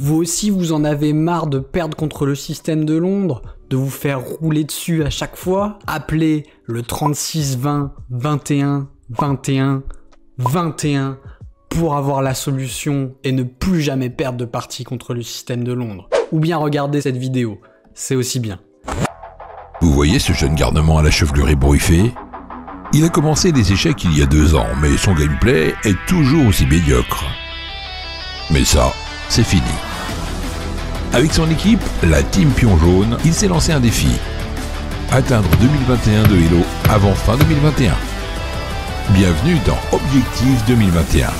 Vous aussi, vous en avez marre de perdre contre le système de Londres, de vous faire rouler dessus à chaque fois? Appelez le 36 20 21 21 21 pour avoir la solution et ne plus jamais perdre de partie contre le système de Londres. Ou bien regardez cette vidéo, c'est aussi bien. Vous voyez ce jeune gardement à la chevelure ébouriffée Il a commencé les échecs il y a deux ans, mais son gameplay est toujours aussi médiocre. Mais ça, c'est fini. Avec son équipe, la Team Pion Jaune, il s'est lancé un défi. Atteindre 2021 de Hello avant fin 2021. Bienvenue dans Objectif 2021.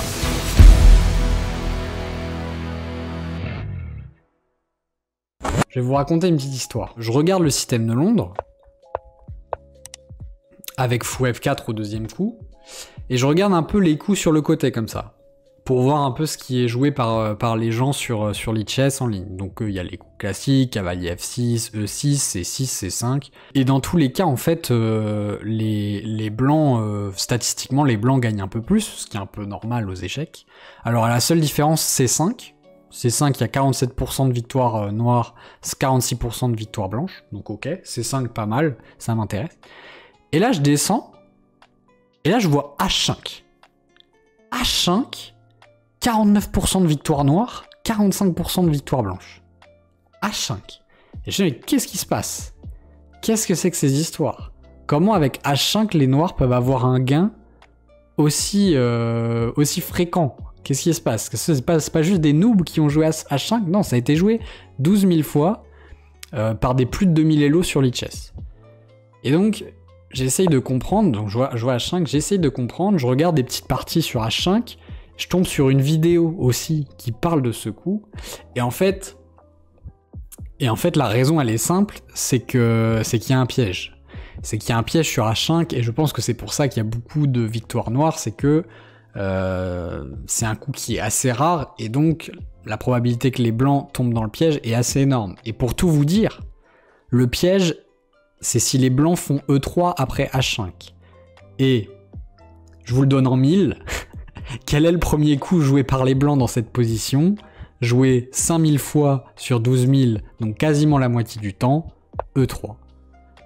Je vais vous raconter une petite histoire. Je regarde le système de Londres avec fou F4 au deuxième coup et je regarde un peu les coups sur le côté comme ça pour voir un peu ce qui est joué par, euh, par les gens sur, euh, sur en ligne. Donc euh, il y a les coups classiques, cavalier F6, E6, C6, C5. Et dans tous les cas, en fait, les, les blancs, statistiquement, les blancs gagnent un peu plus, ce qui est un peu normal aux échecs. Alors la seule différence, C5. C5, il y a 47% de victoire noire, 46% de victoire blanche. Donc ok, C5 pas mal, ça m'intéresse. Et là, je descends. Et là, je vois H5. H5, 49% de victoire noire, 45% de victoire blanche. H5. Et je me dis, qu'est-ce qui se passe? Qu'est-ce que c'est que ces histoires? Comment avec H5 les noirs peuvent avoir un gain aussi, euh, aussi fréquent? Qu'est-ce qui se passe? C'est pas, pas juste des noobs qui ont joué à H5, non, ça a été joué 12 000 fois euh, par des plus de 2000 Elo sur Lichess. Et donc, j'essaye de comprendre, donc je vois H5, j'essaye de comprendre, je regarde des petites parties sur H5, je tombe sur une vidéo aussi qui parle de ce coup. Et en fait, et en fait, la raison, elle est simple, c'est que c'est qu'il y a un piège. C'est qu'il y a un piège sur H5, et je pense que c'est pour ça qu'il y a beaucoup de victoires noires, c'est que euh, c'est un coup qui est assez rare, et donc la probabilité que les blancs tombent dans le piège est assez énorme. Et pour tout vous dire, le piège, c'est si les blancs font E3 après H5. Et je vous le donne en mille, Quel est le premier coup joué par les blancs dans cette position Joué 5000 fois sur 12 000, donc quasiment la moitié du temps, E3.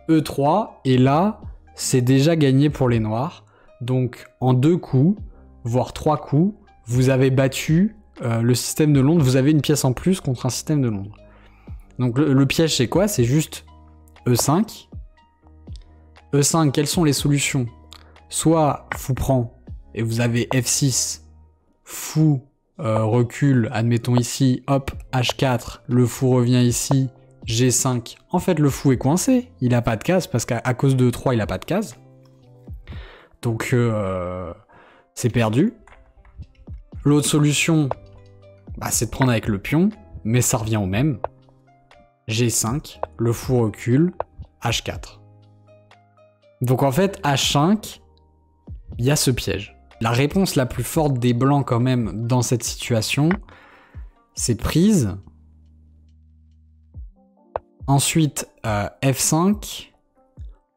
E3, et là, c'est déjà gagné pour les noirs. Donc en deux coups, voire trois coups, vous avez battu euh, le système de Londres, vous avez une pièce en plus contre un système de Londres. Donc le, piège c'est quoi? C'est juste E5. E5, quelles sont les solutions? Soit fou prend et vous avez F6, fou, euh, recule, admettons ici, hop, H4, le fou revient ici, G5. En fait, le fou est coincé, il a pas de case, parce qu'à cause de 3, il a pas de case. Donc, euh, c'est perdu. L'autre solution, bah, c'est de prendre avec le pion, mais ça revient au même. G5, le fou recule, H4. Donc en fait, H5, il y a ce piège. La réponse la plus forte des blancs quand même dans cette situation, c'est prise. Ensuite euh, F5.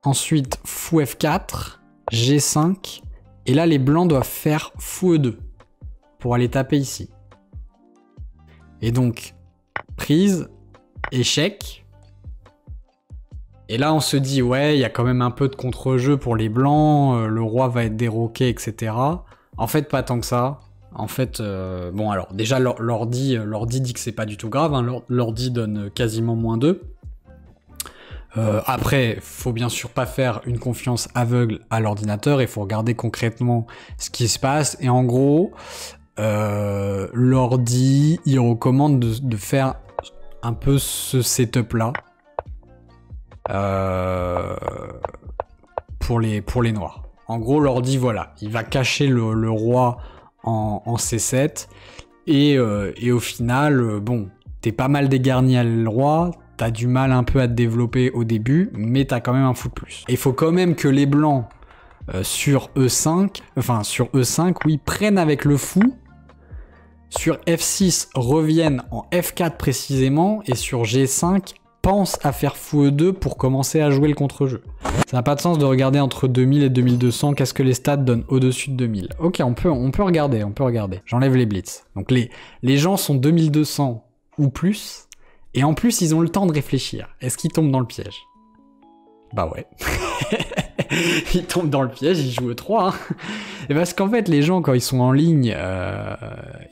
Ensuite fou F4. G5. Et là les blancs doivent faire fou E2 pour aller taper ici. Et donc prise, échec. Et là, on se dit, ouais, il y a quand même un peu de contre-jeu pour les blancs, euh, le roi va être déroqué, etc. En fait, pas tant que ça. En fait, euh, bon, alors, déjà, l'ordi euh, dit que c'est pas du tout grave, hein, l'ordi donne quasiment moins 2. après, faut bien sûr pas faire une confiance aveugle à l'ordinateur, il faut regarder concrètement ce qui se passe. Et en gros, l'ordi, il recommande de faire un peu ce setup-là. Euh, pour, les, pour les noirs. En gros, l'ordi, voilà, il va cacher le, roi en, C7. Et, euh, et au final, euh, bon, t'es pas mal dégarni à le roi, t'as du mal un peu à te développer au début, mais t'as quand même un fou de plus. Il faut quand même que les blancs sur E5, enfin sur E5, oui, prennent avec le fou, sur F6 reviennent en F4 précisément, et sur G5 pense à faire fou E2 pour commencer à jouer le contre-jeu. Ça n'a pas de sens de regarder entre 2000 et 2200, qu'est-ce que les stats donnent au-dessus de 2000. Ok, on peut, on peut regarder, on peut regarder. J'enlève les blitz. Donc les, les gens sont 2200 ou plus. Et en plus, ils ont le temps de réfléchir. Est-ce qu'ils tombent dans le piège? Bah ouais. ils tombent dans le piège, ils jouent 3. Hein. Et parce qu'en fait, les gens, quand ils sont en ligne, euh,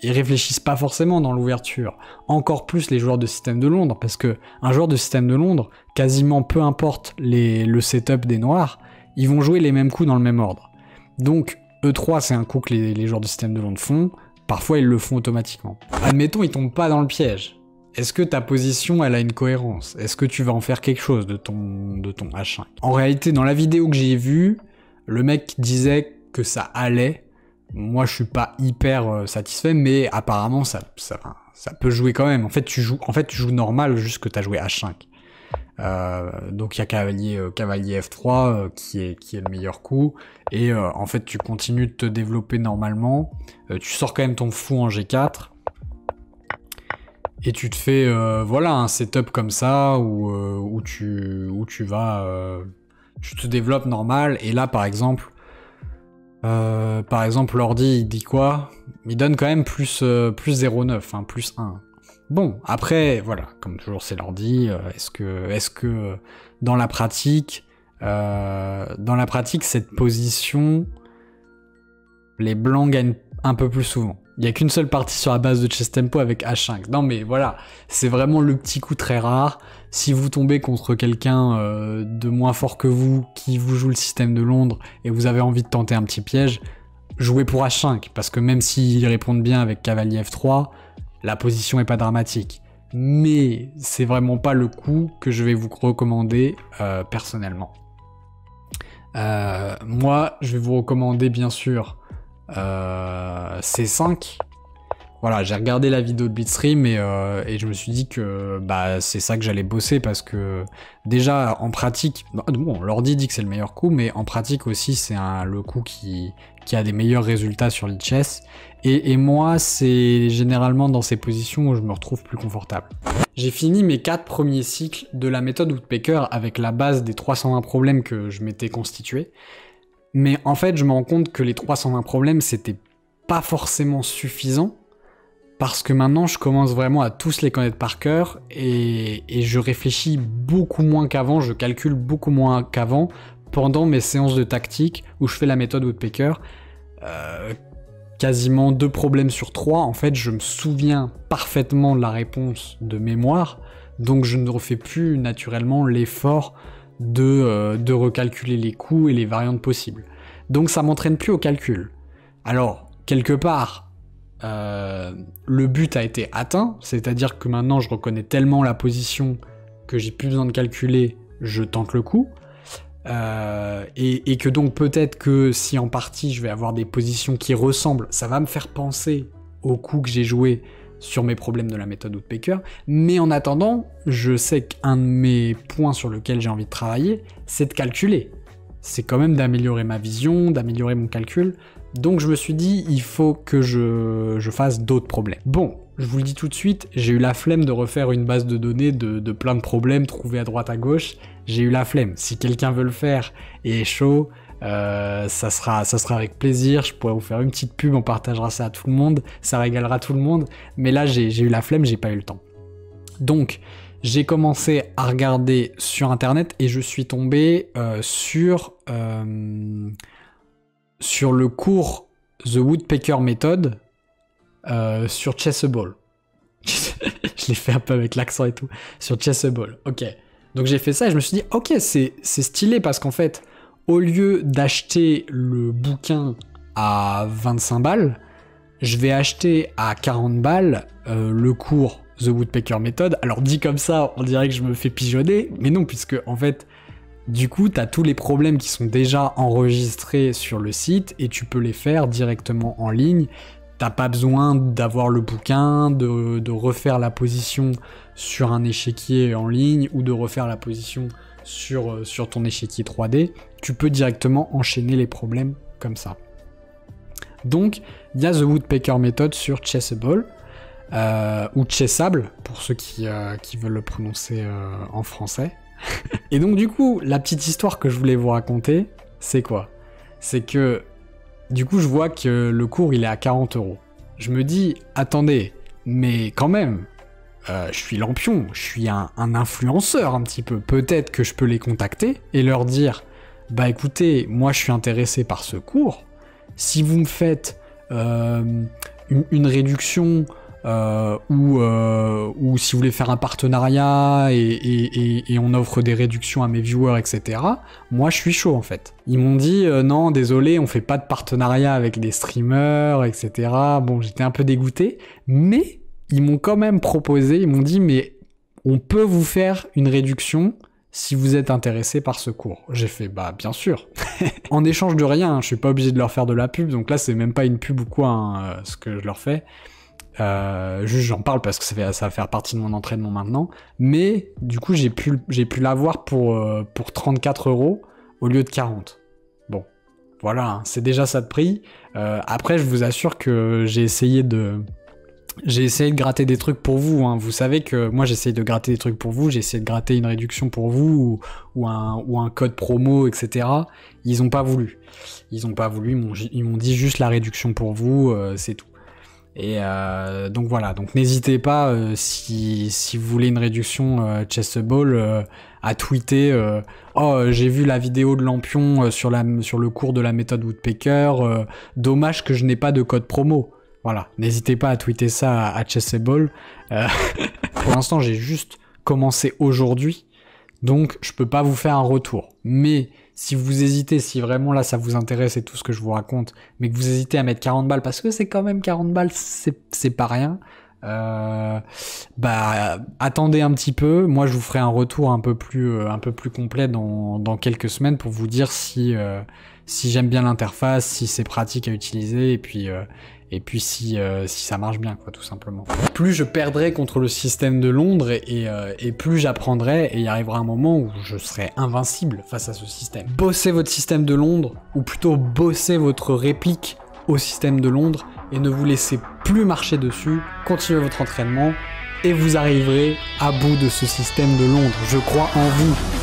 ils réfléchissent pas forcément dans l'ouverture. Encore plus les joueurs de système de Londres, parce que un joueur de système de Londres, quasiment peu importe le setup des noirs, ils vont jouer les mêmes coups dans le même ordre. Donc, E3, c'est un coup que les, les joueurs de système de Londres font. Parfois, ils le font automatiquement. Admettons, ils tombent pas dans le piège. Est-ce que ta position, elle a une cohérence? Est-ce que tu vas en faire quelque chose de ton, de ton H5 En réalité, dans la vidéo que j'ai vue, le mec disait que ça allait. Moi, je suis pas hyper euh, satisfait, mais apparemment, ça, ça, ça, peut jouer quand même. En fait, tu joues, en fait, tu joues normal, juste que tu as joué H5. Euh, donc il y a cavalier, euh, cavalier F3 euh, qui, est, qui est le meilleur coup. Et en fait, tu continues de te développer normalement. tu sors quand même ton fou en G4 et tu te fais voilà un setup comme ça où, où tu où tu vas tu te développes normal et là par exemple par exemple l'ordi il dit quoi? Il donne quand même plus plus 0,9 hein, plus 1 bon après voilà comme toujours c'est l'ordi est-ce que est-ce que dans la pratique dans la pratique cette position les blancs gagnent un peu plus souvent? Il y a qu'une seule partie sur la base de chess tempo avec H5. Non mais voilà, c'est vraiment le petit coup très rare. Si vous tombez contre quelqu'un euh, de moins fort que vous, qui vous joue le système de Londres, et vous avez envie de tenter un petit piège, jouez pour H5, parce que même s'ils répondent bien avec cavalier F3, la position est pas dramatique. Mais c'est vraiment pas le coup que je vais vous recommander euh, personnellement. Euh, moi, je vais vous recommander bien sûr C5. Voilà, j'ai regardé la vidéo de Bitstream et, euh, je me suis dit que bah, c'est ça que j'allais bosser parce que déjà en pratique, bah, bon, l'ordi dit que c'est le meilleur coup, mais en pratique aussi c'est le coup qui, a des meilleurs résultats sur l'e-chess. Et, et, moi, c'est généralement dans ces positions où je me retrouve plus confortable. J'ai fini mes quatre premiers cycles de la méthode Woodpecker avec la base des 320 problèmes que je m'étais constitué. Mais en fait, je me rends compte que les 320 problèmes, c'était pas forcément suffisant. Parce que maintenant, je commence vraiment à tous les connaître par cœur et, je réfléchis beaucoup moins qu'avant, je calcule beaucoup moins qu'avant pendant mes séances de tactique où je fais la méthode Woodpecker. Euh, quasiment deux problèmes sur trois, en fait, je me souviens parfaitement de la réponse de mémoire, donc je ne refais plus naturellement l'effort euh, de, recalculer les coûts et les variantes possibles. Donc ça m'entraîne plus au calcul. Alors, quelque part, euh, le but a été atteint, c'est-à-dire que maintenant je reconnais tellement la position que j'ai plus besoin de calculer, je tente le coup. Euh, et, et, que donc peut-être que si en partie je vais avoir des positions qui ressemblent, ça va me faire penser au coup que j'ai joué sur mes problèmes de la méthode Woodpecker, mais en attendant, je sais qu'un de mes points sur lequel j'ai envie de travailler, c'est de calculer. C'est quand même d'améliorer ma vision, d'améliorer mon calcul, donc je me suis dit, il faut que je, fasse d'autres problèmes. Bon, je vous le dis tout de suite, j'ai eu la flemme de refaire une base de données de, de plein de problèmes trouvés à droite à gauche, j'ai eu la flemme. Si quelqu'un veut le faire et est chaud, euh, ça, sera, ça sera avec plaisir, je pourrais vous faire une petite pub, on partagera ça à tout le monde, ça régalera tout le monde, mais là j'ai eu la flemme, j'ai pas eu le temps. Donc j'ai commencé à regarder sur internet et je suis tombé euh, sur, euh, sur le cours The Woodpecker Method sur Chessable. je l'ai fait un peu avec l'accent et tout, sur Chessable, ok. Donc j'ai fait ça et je me suis dit, ok, c'est stylé parce qu'en fait, au lieu d'acheter le bouquin à 25 balles, je vais acheter à 40 balles euh, le cours The Woodpecker Method. Alors dit comme ça, on dirait que je me fais pigeonner, mais non, puisque en fait, du coup, tu as tous les problèmes qui sont déjà enregistrés sur le site et tu peux les faire directement en ligne. T'as pas besoin d'avoir le bouquin, de, de, refaire la position sur un échiquier en ligne ou de refaire la position sur, euh, sur ton échiquier 3D, tu peux directement enchaîner les problèmes comme ça. Donc, il y a The Woodpecker Method sur Chessable, euh, ou Chessable, pour ceux qui, euh, qui veulent le prononcer en français. Et donc, du coup, la petite histoire que je voulais vous raconter, c'est quoi? C'est que, du coup, je vois que le cours, il est à 40 euros. Je me dis, attendez, mais quand même, euh, je suis lampion, je suis un, influenceur un petit peu. Peut-être que je peux les contacter et leur dire, bah écoutez, moi je suis intéressé par ce cours. Si vous me faites euh, une, réduction euh, ou, ou si vous voulez faire un partenariat et, et- on offre des réductions à mes viewers, etc. Moi, je suis chaud en fait. Ils m'ont dit non, désolé, on fait pas de partenariat avec des streamers, etc. Bon, j'étais un peu dégoûté, mais ils m'ont quand même proposé, ils m'ont dit mais on peut vous faire une réduction si vous êtes intéressé par ce cours. J'ai fait bah bien sûr. en échange de rien, hein, je suis pas obligé de leur faire de la pub, donc là c'est même pas une pub ou quoi hein, euh, ce que je leur fais. Euh, juste j'en parle parce que ça, fait, ça va faire partie de mon entraînement maintenant. Mais du coup j'ai pu, j'ai pu l'avoir pour, euh, pour 34 euros au lieu de 40. Bon, voilà, hein, c'est déjà ça de prix. Euh, après je vous assure que j'ai essayé de... J'ai essayé de gratter des trucs pour vous. hein. Vous savez que moi j'essaye de gratter des trucs pour vous. J'ai de gratter une réduction pour vous ou, un, ou un code promo, etc. Ils ont pas voulu. Ils ont pas voulu. Ils m'ont dit juste la réduction pour vous, euh, c'est tout. Et euh, donc voilà, donc n'hésitez pas euh, si, si vous voulez une réduction euh, Chessable à tweeter Oh, j'ai vu la vidéo de Lampion sur, la, sur le cours de la méthode Woodpecker, dommage que je n'ai pas de code promo. Voilà, n'hésitez pas à tweeter ça à, Chessable. Euh, pour l'instant, j'ai juste commencé aujourd'hui, donc je peux pas vous faire un retour. Mais si vous hésitez, si vraiment là ça vous intéresse et tout ce que je vous raconte, mais que vous hésitez à mettre 40 balles, parce que c'est quand même 40 balles, c'est pas rien. Euh, bah attendez un petit peu. Moi, je vous ferai un retour un peu plus euh, un peu plus complet dans, dans quelques semaines pour vous dire si euh, si j'aime bien l'interface, si c'est pratique à utiliser et puis euh, et puis si euh, si ça marche bien quoi tout simplement. Plus je perdrai contre le système de Londres et, euh, et plus j'apprendrai et il arrivera un moment où je serai invincible face à ce système. Bossez votre système de Londres ou plutôt bossez votre réplique au système de Londres et ne vous laissez plus marcher dessus, continuez votre entraînement et vous arriverez à bout de ce système de Londres. Je crois en vous.